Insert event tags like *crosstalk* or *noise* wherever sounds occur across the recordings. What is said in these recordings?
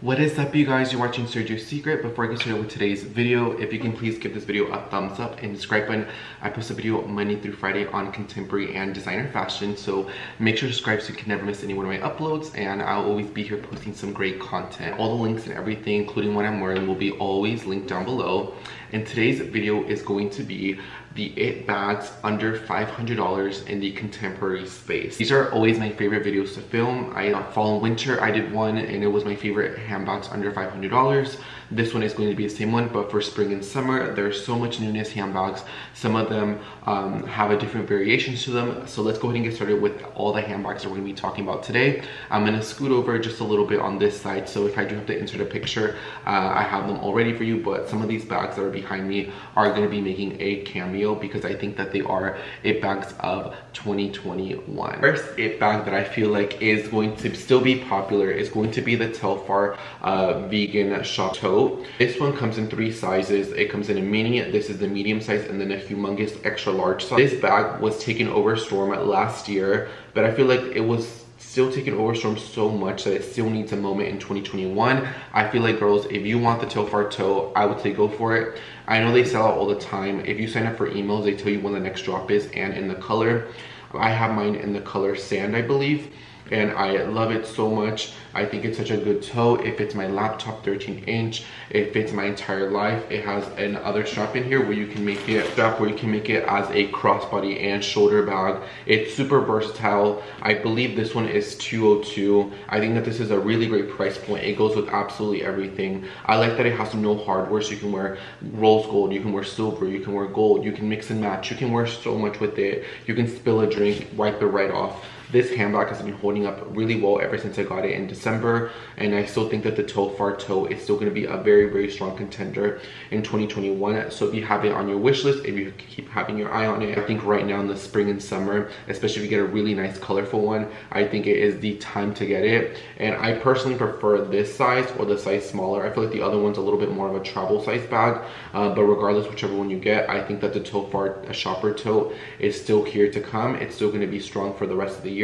What is up you guys? You're watching Sergio's Secret. Before I get started with today's video, if you can please give this video a thumbs up and subscribe button. I post a video Monday through Friday on contemporary and designer fashion, so make sure to subscribe so you can never miss any one of my uploads and I'll always be here posting some great content. All the links and everything, including what I'm wearing, will be always linked down below. And today's video is going to be the it bags under $500 in the contemporary space. These are always my favorite videos to film. I uh, fall and winter I did one and it was my favorite handbags under $500. This one is going to be the same one, but for spring and summer, there's so much newness handbags. Some of them um, have a different variations to them. So let's go ahead and get started with all the handbags that we're gonna be talking about today. I'm gonna scoot over just a little bit on this side. So if I do have to insert a picture, uh, I have them all ready for you, but some of these bags that are behind me are gonna be making a cameo because I think that they are it bags of 2021. First it bag that I feel like is going to still be popular is going to be the Telfar uh, Vegan Chateau this one comes in three sizes. It comes in a mini, this is the medium size, and then a humongous extra large size. This bag was taken over storm last year, but I feel like it was still taking over storm so much that it still needs a moment in 2021 i feel like girls if you want the Telfar toe i would say go for it. I know they sell out all the time. If you sign up for emails they tell you when the next drop is and in the color. I have mine in the color sand i believe and I love it so much. I think it's such a good toe. It fits my laptop 13 inch. It fits my entire life. It has another strap in here where you can make it strap where you can make it as a crossbody and shoulder bag. It's super versatile. I believe this one is 202. I think that this is a really great price point. It goes with absolutely everything. I like that it has no hardware so you can wear rose gold, you can wear silver, you can wear gold, you can mix and match. You can wear so much with it. You can spill a drink, wipe it right off. This handbag has been holding up really well ever since I got it in December. And I still think that the Telfar toe is still gonna be a very, very strong contender in 2021. So if you have it on your wish list, if you keep having your eye on it, I think right now in the spring and summer, especially if you get a really nice colorful one, I think it is the time to get it. And I personally prefer this size or the size smaller. I feel like the other one's a little bit more of a travel size bag. Uh, but regardless, whichever one you get, I think that the Telfar shopper tote is still here to come. It's still gonna be strong for the rest of the year,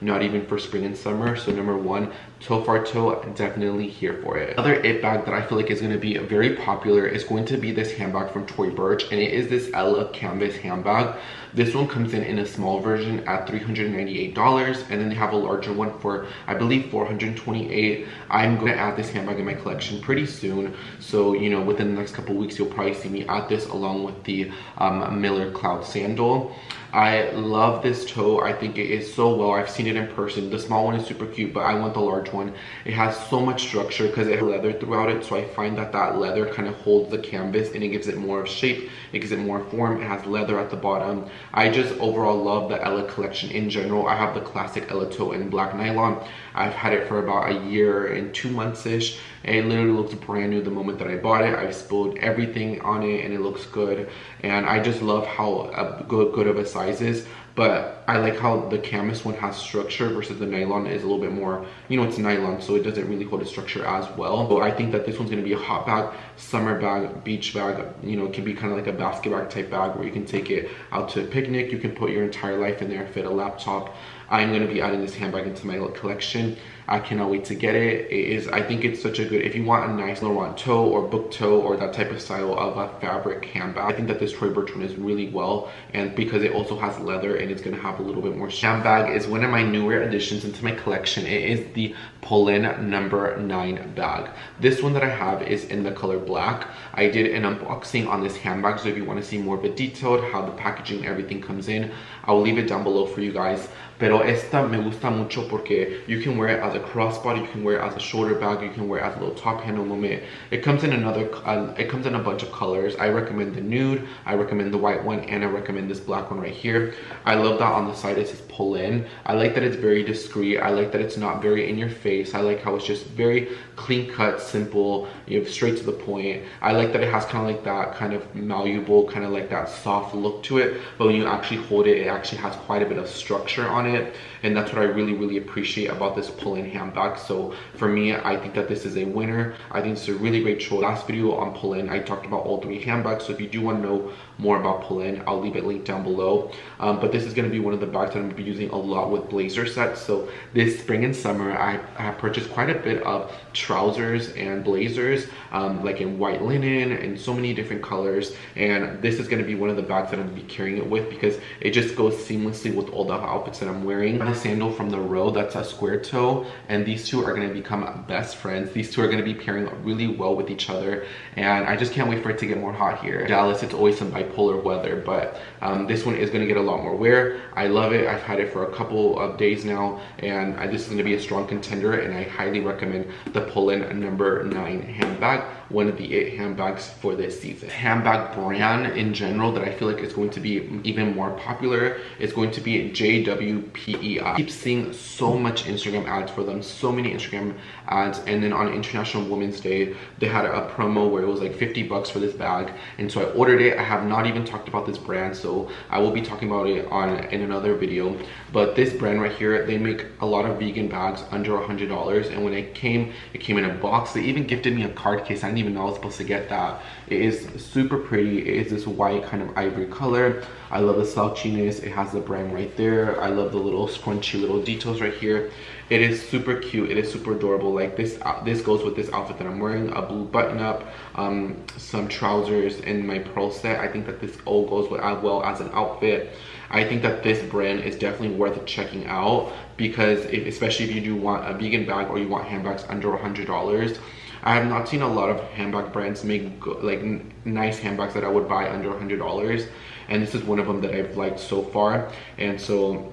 not even for spring and summer. So number one, Telfar toe, definitely here for it. Another it bag that I feel like is gonna be very popular is going to be this handbag from Tory Burch, and it is this Ella canvas handbag. This one comes in in a small version at $398, and then they have a larger one for, I believe, 428 I'm gonna add this handbag in my collection pretty soon. So, you know, within the next couple weeks, you'll probably see me add this along with the um, Miller Cloud sandal. I love this toe. I think it is so well. I've seen it in person. The small one is super cute, but I want the large one. It has so much structure because it has leather throughout it. So I find that that leather kind of holds the canvas and it gives it more of shape. It gives it more form. It has leather at the bottom. I just overall love the Ella collection in general. I have the classic Ella toe in black nylon. I've had it for about a year and two months-ish. It literally looks brand new the moment that I bought it. I've spilled everything on it and it looks good. And I just love how uh, good, good of a size is. But I like how the canvas one has structure versus the nylon is a little bit more, you know, it's nylon, so it doesn't really hold a structure as well. So I think that this one's gonna be a hot bag, summer bag, beach bag, you know, it can be kind of like a basket bag type bag where you can take it out to a picnic. You can put your entire life in there, fit a laptop. I'm gonna be adding this handbag into my collection. I cannot wait to get it. It is, I think it's such a good, if you want a nice Laurent toe or book toe or that type of style of a fabric handbag, I think that this Tory Burch one is really well. And because it also has leather and it's gonna have a little bit more handbag is one of my newer additions into my collection. It is the Polène number nine bag. This one that I have is in the color black. I did an unboxing on this handbag. So if you wanna see more of a detailed, how the packaging, everything comes in, I'll leave it down below for you guys. Pero esta me gusta mucho porque you can wear it as a crossbody, you can wear it as a shoulder bag, you can wear it as a little top handle moment. It comes in another, uh, it comes in a bunch of colors. I recommend the nude, I recommend the white one, and I recommend this black one right here. I love that on the side it says Polène. I like that it's very discreet. I like that it's not very in your face. I like how it's just very clean cut, simple, you know, straight to the point. I like that it has kind of like that kind of malleable, kind of like that soft look to it. But when you actually hold it, it actually has quite a bit of structure on it and that's what I really really appreciate about this Polène handbag so for me I think that this is a winner I think it's a really great choice last video on Polène I talked about all three handbags so if you do want to know more about Polène, I'll leave it linked down below. Um, but this is gonna be one of the bags that I'm gonna be using a lot with blazer sets. So this spring and summer, I, I have purchased quite a bit of trousers and blazers, um, like in white linen and so many different colors. And this is gonna be one of the bags that I'm gonna be carrying it with because it just goes seamlessly with all the outfits that I'm wearing. The sandal from the row, that's a square toe. And these two are gonna become best friends. These two are gonna be pairing really well with each other. And I just can't wait for it to get more hot here. Dallas, it's always some bipolar weather, but um, this one is gonna get a lot more wear. I love it. I've had it for a couple of days now, and I, this is gonna be a strong contender, and I highly recommend the Polène number nine handbag, one of the eight handbags for this season. Handbag brand in general that I feel like is going to be even more popular is going to be JWPEI. I keep seeing so much Instagram ads for them, so many Instagram ads, and then on International Women's Day, they had a promo where it was like 50 bucks for this bag, and so I ordered it. I have not even talked about this brand, so I will be talking about it on in another video. But this brand right here, they make a lot of vegan bags under a hundred dollars, and when it came, it came in a box. They even gifted me a card case. I even know I was supposed to get that. It is super pretty. It is this white kind of ivory color. I love the slouchiness. It has the brand right there. I love the little scrunchy little details right here. It is super cute. It is super adorable. Like this, uh, this goes with this outfit that I'm wearing. A blue button up, um, some trousers, and my pearl set. I think that this all goes with, as well as an outfit. I think that this brand is definitely worth checking out because if, especially if you do want a vegan bag or you want handbags under a $100, I have not seen a lot of handbag brands make like nice handbags that I would buy under $100 and this is one of them that I've liked so far. And so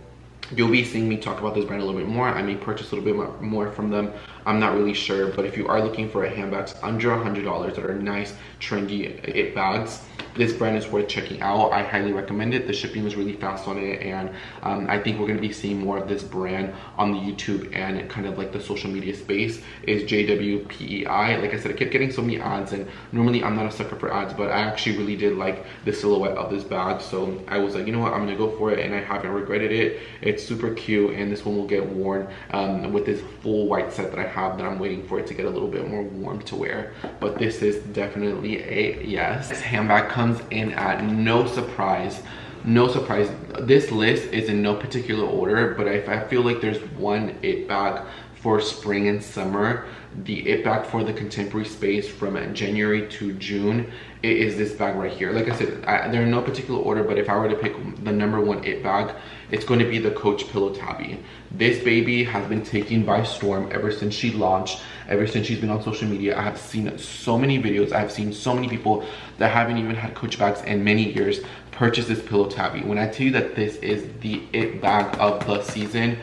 you'll be seeing me talk about this brand a little bit more. I may purchase a little bit more from them i'm not really sure but if you are looking for a handbags under a hundred dollars that are nice trendy it bags this brand is worth checking out. I highly recommend it. The shipping was really fast on it and um, i think we're going to be seeing more of this brand on the youtube and kind of like the social media space is jwpei like i said i kept getting so many ads and normally i'm not a sucker for ads but i actually really did like the silhouette of this bag. So i was like you know what? I'm gonna go for it and i haven't regretted it. It's super cute and this one will get worn um, with this full white set that i have that i'm waiting for it to get a little bit more warm to wear. But this is definitely a yes. This handbag comes comes in at no surprise. No surprise. This list is in no particular order but if i feel like there's one it bag for spring and summer the it bag for the contemporary space from january to june it is this bag right here like i said I, they're in no particular order but if i were to pick the number one it bag it's going to be the coach pillow tabby this baby has been taken by storm ever since she launched ever since she's been on social media. I have seen so many videos. I have seen so many people that haven't even had Coach bags in many years purchase this pillow tabby. When I tell you that this is the it bag of the season,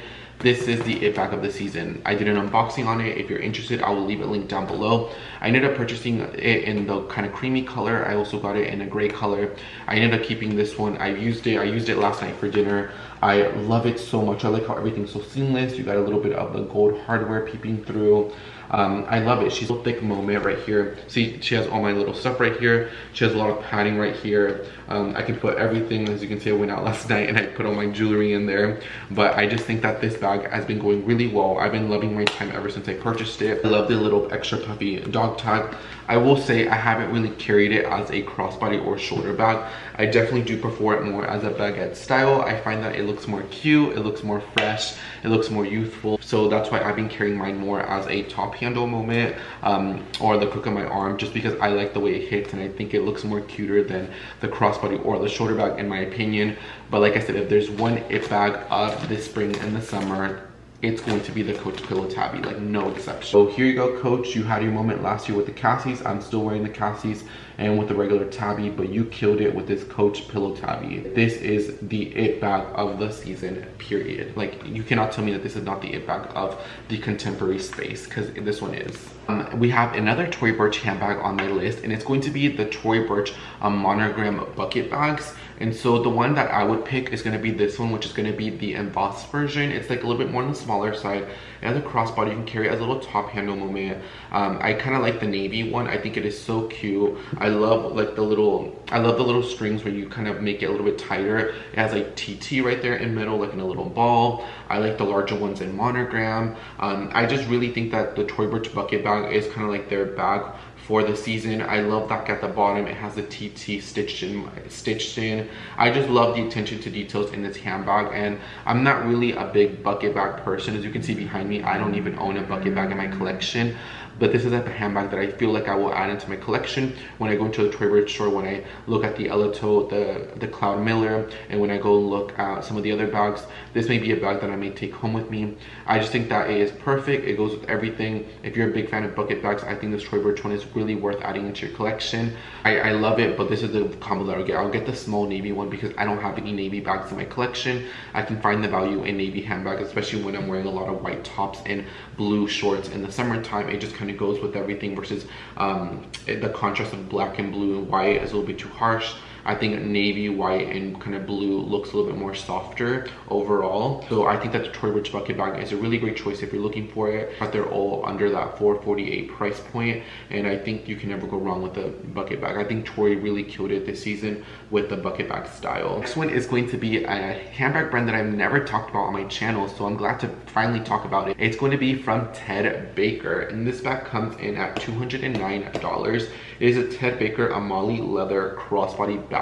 this is the it bag of the season. I did an unboxing on it. If you're interested i will leave a link down below. I ended up purchasing it in the kind of creamy color. I also got it in a gray color. I ended up keeping this one. I used it. I used it last night for dinner i love it so much i like how everything's so seamless you got a little bit of the gold hardware peeping through um, I love it. She's a thick moment right here. See, she has all my little stuff right here. She has a lot of padding right here. Um, I can put everything, as you can see, I went out *laughs* last night and I put all my jewelry in there. But I just think that this bag has been going really well. I've been loving my time ever since I purchased it. I love the little extra puffy dog tag. I will say I haven't really carried it as a crossbody or shoulder bag. I definitely do prefer it more as a baguette style. I find that it looks more cute, it looks more fresh, it looks more youthful. So that's why I've been carrying mine more as a top handle moment um, or the crook of my arm just because I like the way it hits and I think it looks more cuter than the crossbody or the shoulder bag in my opinion. But like I said, if there's one it bag of this spring and the summer, it's going to be the Coach Pillow Tabby, like no exception. So here you go, Coach. You had your moment last year with the Cassies. I'm still wearing the Cassies and with the regular Tabby, but you killed it with this Coach Pillow Tabby. This is the it bag of the season, period. Like you cannot tell me that this is not the it bag of the contemporary space, because this one is. Um, we have another Tory Burch handbag on my list, and it's going to be the Tory Burch um, monogram bucket bags. And so the one that I would pick is going to be this one, which is going to be the embossed version. It's like a little bit more on the smaller side. It has a crossbody. You can carry as a little top handle moment. Um, I kind of like the navy one. I think it is so cute. I love like the little, I love the little strings where you kind of make it a little bit tighter. It has like TT right there in middle, like in a little ball. I like the larger ones in monogram. Um, I just really think that the Tory Burch bucket bag is kind of like their bag for the season. I love that at the bottom. It has the TT stitched in. Stitched in. I just love the attention to details in this handbag and I'm not really a big bucket bag person. As you can see behind me, I don't even own a bucket bag in my collection but this is a handbag that I feel like I will add into my collection when I go into the Tory Burch store, when I look at the Ella tote, the, the Cloud Miller, and when I go look at some of the other bags. This may be a bag that I may take home with me. I just think that it is perfect. It goes with everything. If you're a big fan of bucket bags, I think this Tory Burch one is really worth adding into your collection. I, I love it, but this is the combo that I'll get. I'll get the small navy one because I don't have any navy bags in my collection. I can find the value in navy handbags, especially when I'm wearing a lot of white tops and blue shorts in the summertime. It just kind of goes with everything versus um, the contrast of black and blue and white is a little bit too harsh. I think navy, white, and kind of blue looks a little bit more softer overall. So I think that the Tory Burch bucket bag is a really great choice if you're looking for it. But they're all under that 448 price point, and I think you can never go wrong with the bucket bag. I think Tory really killed it this season with the bucket bag style. Next one is going to be a handbag brand that I've never talked about on my channel, so I'm glad to finally talk about it. It's going to be from Ted Baker, and this bag comes in at $209. It is a Ted Baker Amali leather crossbody bag.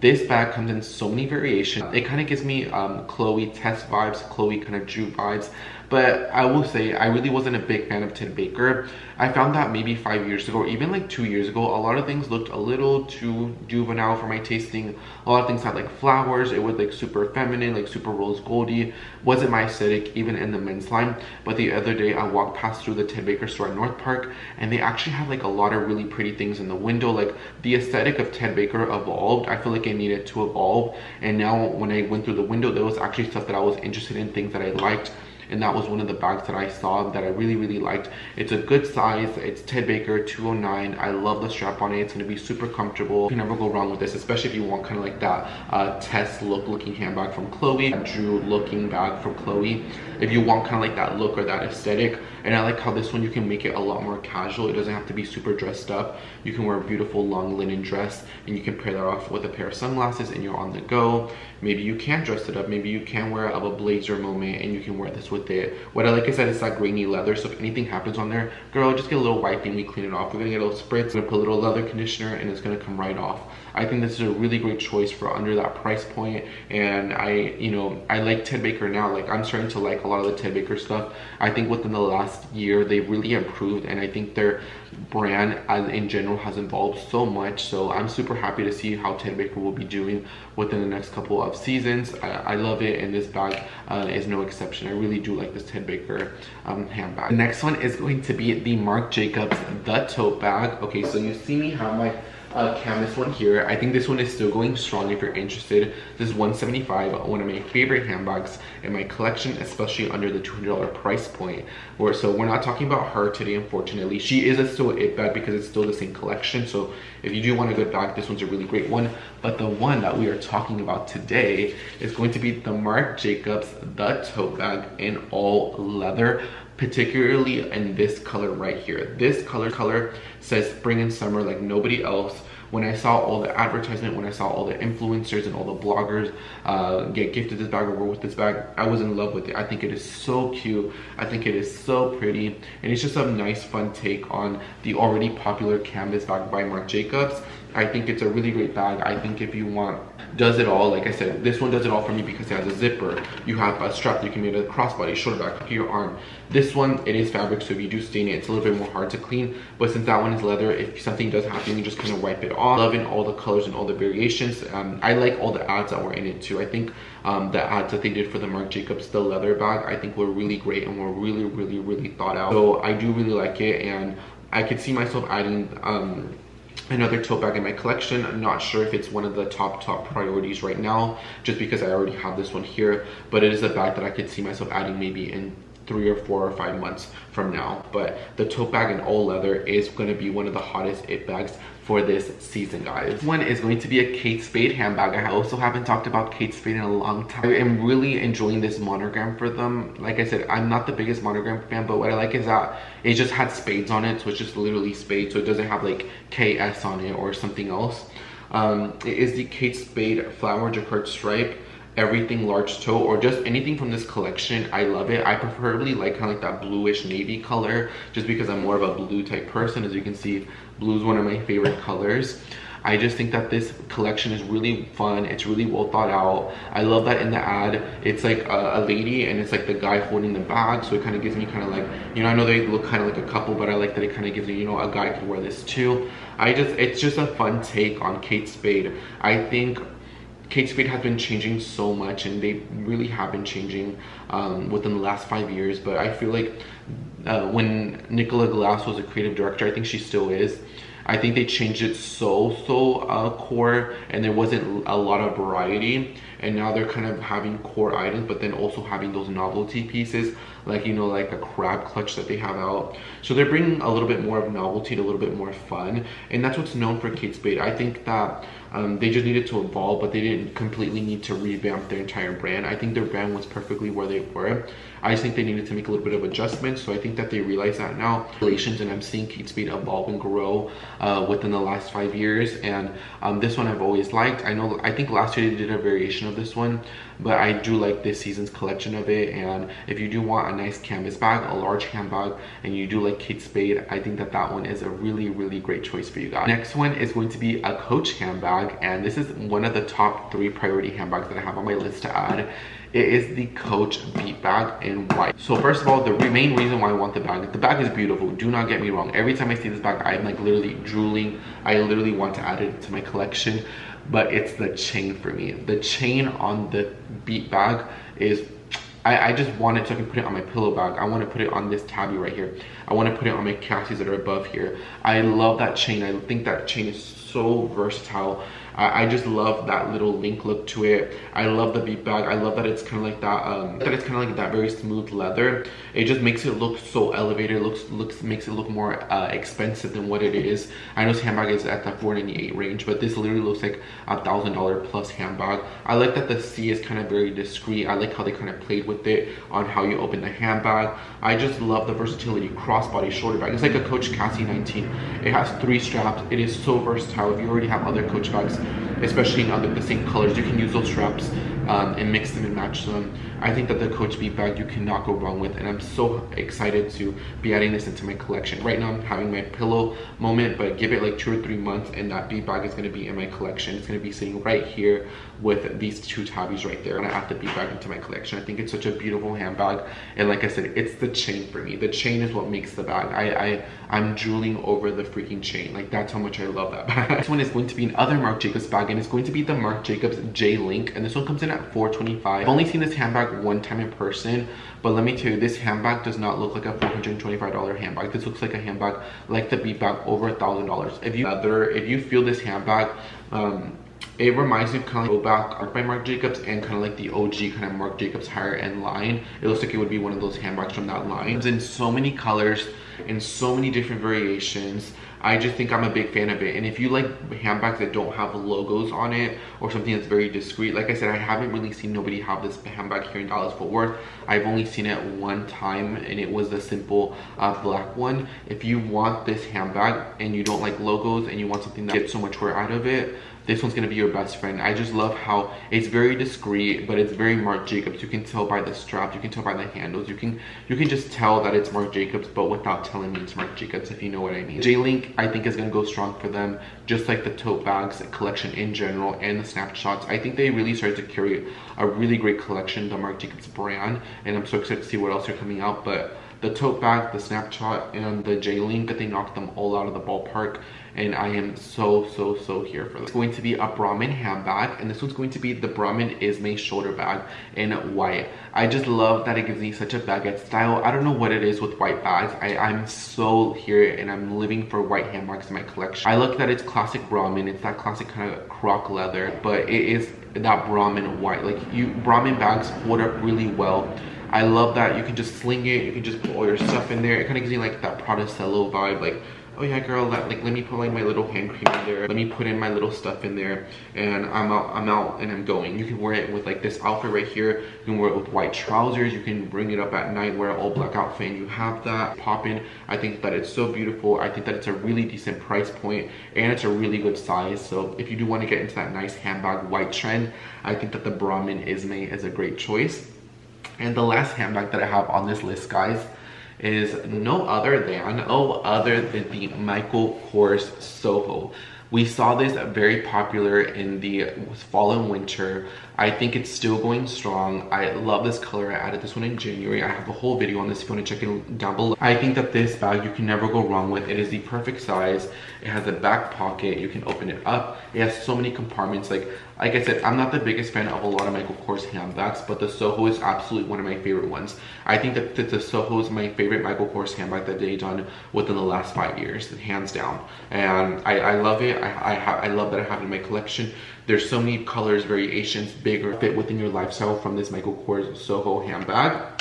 This bag comes in so many variations. It kind of gives me um, Chloe Tess vibes, Chloe kind of Drew vibes. But I will say, I really wasn't a big fan of Ted Baker. I found that maybe five years ago, even like two years ago, a lot of things looked a little too juvenile for my tasting. A lot of things had like flowers. It was like super feminine, like super rose goldy. Wasn't my aesthetic, even in the men's line. But the other day, I walked past through the Ted Baker store at North Park, and they actually had like a lot of really pretty things in the window. Like the aesthetic of Ted Baker evolved. I feel like it needed to evolve. And now when I went through the window, there was actually stuff that I was interested in, things that I liked and that was one of the bags that I saw that I really really liked. It's a good size. It's Ted Baker 209 I love the strap on it. It's going to be super comfortable. You can never go wrong with this especially if you want kind of like that uh, Tess look looking handbag from Chloe Drew looking bag from Chloe. If you want kind of like that look or that aesthetic and I like how this one you can make it a lot more casual. It doesn't have to be super dressed up. You can wear a beautiful long linen dress and you can pair that off with a pair of sunglasses and you're on the go. Maybe you can dress it up. Maybe you can wear a blazer moment and you can wear this with it. What I like is that it's that grainy leather so if anything happens on there girl just get a little wiping. we clean it off. We're gonna get a little spritz. We're gonna put a little leather conditioner and it's gonna come right off. I think this is a really great choice for under that price point and I you know I like Ted Baker now. Like I'm starting to like a lot of the Ted Baker stuff. I think within the last year they've really improved and I think their brand as in general has evolved so much. So I'm super happy to see how Ted Baker will be doing within the next couple of seasons. I, I love it and this bag uh, is no exception. I really do like this Ted Baker um, handbag. The next one is going to be the Marc Jacobs the tote bag. Okay so you see me have my uh, canvas one here. I think this one is still going strong if you're interested. This is 175 one of my favorite handbags in my collection, especially under the $200 price point. Or so we're not talking about her today, unfortunately. She is a still it bag because it's still the same collection. So if you do want a good bag, this one's a really great one. But the one that we are talking about today is going to be the Marc Jacobs The Tote Bag in all leather particularly in this color right here. This color color says spring and summer like nobody else. When I saw all the advertisement, when I saw all the influencers and all the bloggers uh, get gifted this bag or wear with this bag, I was in love with it. I think it is so cute. I think it is so pretty. And it's just a nice fun take on the already popular canvas bag by Marc Jacobs. I think it's a really great bag. I think if you want does it all like i said this one does it all for me because it has a zipper. You have a strap you can make a crossbody shoulder back up your arm. This one it is fabric so if you do stain it it's a little bit more hard to clean. But since that one is leather if something does happen you just kind of wipe it off. Loving all the colors and all the variations. Um, i like all the ads that were in it too. I think um, the ads that they did for the marc jacobs the leather bag i think were really great and were really really really thought out. So i do really like it and i could see myself adding um, another tote bag in my collection. I'm not sure if it's one of the top top priorities right now just because i already have this one here but it is a bag that i could see myself adding maybe in three or four or five months from now. But the tote bag in all leather is going to be one of the hottest it bags for this season guys. This one is going to be a kate spade handbag. I also haven't talked about kate spade in a long time. I am really enjoying this monogram for them. Like i said i'm not the biggest monogram fan but what i like is that it just had spades on it so it's just literally spades, so it doesn't have like ks on it or something else. Um, it is the kate spade flower jacquard stripe everything large toe or just anything from this collection. I love it. I preferably like kind of like that bluish navy color just because i'm more of a blue type person as you can see blue is one of my favorite colors I just think that this collection is really fun. It's really well thought out. I love that in the ad, it's like a, a lady and it's like the guy holding the bag. So it kind of gives me kind of like, you know, I know they look kind of like a couple, but I like that it kind of gives me, you know, a guy could wear this too. I just, it's just a fun take on Kate Spade. I think Kate Spade has been changing so much and they really have been changing um, within the last five years. But I feel like uh, when Nicola Glass was a creative director, I think she still is. I think they changed it so, so uh, core and there wasn't a lot of variety. And now they're kind of having core items, but then also having those novelty pieces, like, you know, like a crab clutch that they have out. So they're bringing a little bit more of novelty a little bit more fun. And that's what's known for Kate Spade. I think that um, they just needed to evolve, but they didn't completely need to revamp their entire brand. I think their brand was perfectly where they were. I just think they needed to make a little bit of adjustments. So I think that they realize that now. Relations and I'm seeing Kate Spade evolve and grow uh, within the last five years. And um, this one I've always liked. I know, I think last year they did a variation of this one, but I do like this season's collection of it. And if you do want a nice canvas bag, a large handbag, and you do like Kate Spade, I think that that one is a really, really great choice for you guys. Next one is going to be a Coach handbag. And this is one of the top three priority handbags that I have on my list to add it is the Coach Beat Bag in white. So first of all, the main reason why I want the bag, the bag is beautiful. Do not get me wrong. Every time I see this bag, I'm like literally drooling. I literally want to add it to my collection, but it's the chain for me. The chain on the Beat Bag is I, I, just want it so I can put it on my pillow bag. I want to put it on this tabby right here. I want to put it on my Cassies that are above here. I love that chain. I think that chain is so versatile. I, I just love that little link look to it. I love the beat bag. I love that it's kind of like that, um, that it's kind of like that very smooth leather. It just makes it look so elevated. looks looks makes it look more uh, expensive than what it is. I know this handbag is at the 498 range, but this literally looks like a thousand dollar plus handbag. I like that the C is kind of very discreet. I like how they kind of played with it on how you open the handbag. I just love the versatility crossbody shoulder bag. It's like a Coach Cassie 19. It has three straps. It is so versatile. If you already have other Coach bags, especially in other the same colors. You can use those straps um, and mix them and match them. I think that the Coach Beat bag you cannot go wrong with and I'm so excited to be adding this into my collection. Right now I'm having my pillow moment but give it like two or three months and that beat bag is going to be in my collection. It's going to be sitting right here with these two tabbies right there and I add the beat bag into my collection. I think it's such a beautiful handbag and like I said it's the chain for me. The chain is what makes the bag. I, I, I'm drooling over the freaking chain. Like that's how much I love that *laughs* bag. this one is going to be another Marc Jacobs bag and it's going to be the Marc Jacobs J-Link and this one comes in at 425 I've only seen this handbag one time in person but let me tell you this handbag does not look like a $425 handbag this looks like a handbag like the beat bag over a thousand dollars if you other if you feel this handbag um, it reminds me kind of like back art by Marc Jacobs and kind of like the OG kind of Marc Jacobs higher end line. It looks like it would be one of those handbags from that line. It's in so many colors, in so many different variations. I just think I'm a big fan of it. And if you like handbags that don't have logos on it or something that's very discreet, like I said, I haven't really seen nobody have this handbag here in Dallas Fort Worth. I've only seen it one time and it was the simple uh, black one. If you want this handbag and you don't like logos and you want something that gets so much wear out of it, this one's gonna be your best friend. I just love how it's very discreet, but it's very Marc Jacobs. You can tell by the straps, you can tell by the handles. You can you can just tell that it's Marc Jacobs, but without telling me it's Marc Jacobs, if you know what I mean. J-Link, I think is gonna go strong for them, just like the tote bags collection in general and the snapshots. I think they really started to carry a really great collection, the Marc Jacobs brand, and I'm so excited to see what else they're coming out, but the tote bag, the snapshot, and the J-Link, they knocked them all out of the ballpark and I am so, so, so here for this. It's going to be a Brahmin handbag, and this one's going to be the Brahmin Ismay shoulder bag in white. I just love that it gives me such a baguette style. I don't know what it is with white bags. I, I'm so here, and I'm living for white handbags in my collection. I look that it's classic Brahmin. It's that classic kind of croc leather, but it is that Brahmin white. Like, you Brahmin bags hold up really well. I love that you can just sling it, you can just put all your stuff in there. It kind of gives me like that Prada Cello vibe, like oh yeah girl let, like let me put like my little hand cream in there. Let me put in my little stuff in there and i'm out i'm out and i'm going. You can wear it with like this outfit right here. You can wear it with white trousers. You can bring it up at night wear an all black outfit and you have that popping. i think that it's so beautiful. I think that it's a really decent price point and it's a really good size. So if you do want to get into that nice handbag white trend i think that the brahmin ismay is a great choice and the last handbag that i have on this list guys is no other than, no other than the Michael Kors Soho. We saw this very popular in the fall and winter. I think it's still going strong. I love this color. I added this one in January. I have a whole video on this if you want to check it down below. I think that this bag you can never go wrong with. It is the perfect size. It has a back pocket. You can open it up. It has so many compartments. Like, like I said, I'm not the biggest fan of a lot of Michael Kors handbags, but the Soho is absolutely one of my favorite ones. I think that the Soho is my favorite Michael Kors handbag that they've done within the last five years, hands down. And I, I love it. I, I, I love that I have in my collection. There's so many colors, variations, bigger, fit within your lifestyle from this Michael Kors Soho handbag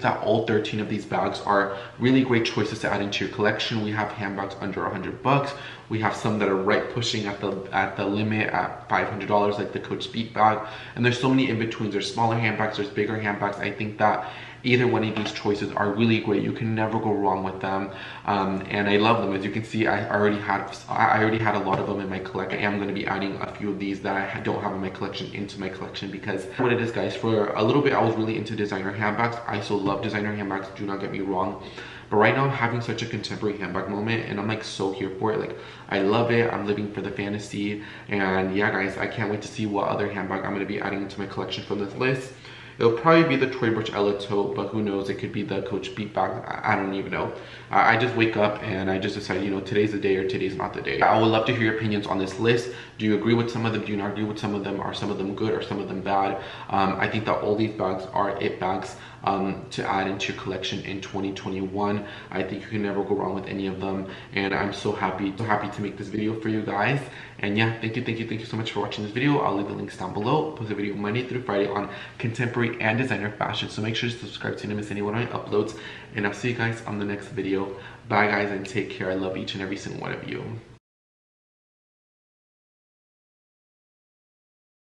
that all 13 of these bags are really great choices to add into your collection. We have handbags under 100 bucks. We have some that are right pushing at the at the limit at $500 like the Coach Beat bag. And there's so many in betweens. There's smaller handbags, there's bigger handbags. I think that either one of these choices are really great you can never go wrong with them um, and I love them as you can see I already had I already had a lot of them in my collection I am going to be adding a few of these that I don't have in my collection into my collection because what it is guys for a little bit I was really into designer handbags I still love designer handbags do not get me wrong but right now I'm having such a contemporary handbag moment and I'm like so here for it. Like I love it. I'm living for the fantasy. And yeah guys, I can't wait to see what other handbag I'm going to be adding into my collection from this list. It'll probably be the Tory Burch Ella tote, but who knows? It could be the Coach Beat bag. I, I don't even know. I, I just wake up and I just decide, you know, today's the day or today's not the day. I would love to hear your opinions on this list. Do you agree with some of them? Do you not agree with some of them? Are some of them good or some of them bad? Um, I think that all these bags are it bags um, to add into your collection in 2021. I think you can never go wrong with any of them. And I'm so happy, so happy to make this video for you guys. And yeah, thank you, thank you, thank you so much for watching this video. I'll leave the links down below. post a video Monday through Friday on contemporary and designer fashion. So make sure to subscribe to not miss any one of my uploads. And I'll see you guys on the next video. Bye guys and take care. I love each and every single one of you.